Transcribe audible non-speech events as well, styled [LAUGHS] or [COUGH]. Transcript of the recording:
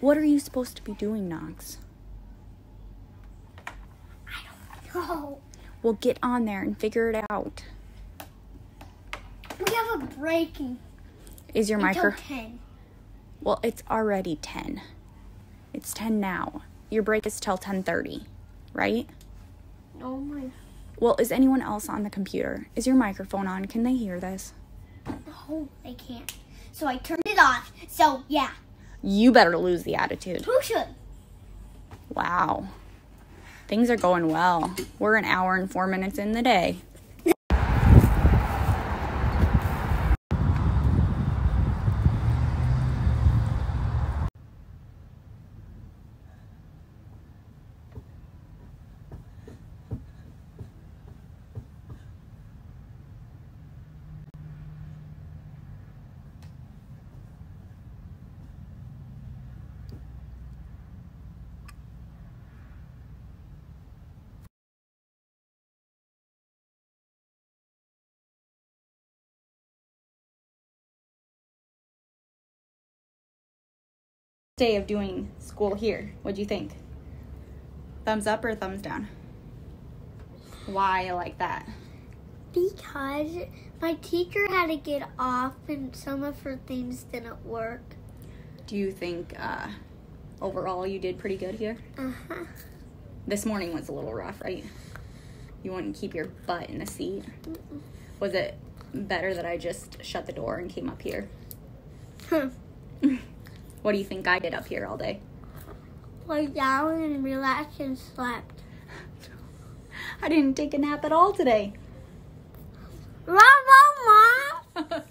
What are you supposed to be doing, Knox? Oh, Well, get on there and figure it out. we have a breaking Is your micro? ten. Well, it's already 10. It's 10 now. Your break is till 10:30, right? Oh my. Well, is anyone else on the computer? Is your microphone on? Can they hear this? No, they can't. So I turned it off. So yeah, You better lose the attitude. who should? Wow. Things are going well. We're an hour and 4 minutes in the day. Day of doing school here. What'd you think? Thumbs up or thumbs down? Why like that? Because my teacher had to get off and some of her things didn't work. Do you think uh, overall you did pretty good here? Uh huh. This morning was a little rough, right? You wouldn't keep your butt in the seat. Was it better that I just shut the door and came up here? [LAUGHS] What do you think I did up here all day? Lay down and relax and slept. [LAUGHS] I didn't take a nap at all today. Mom, mom. [LAUGHS]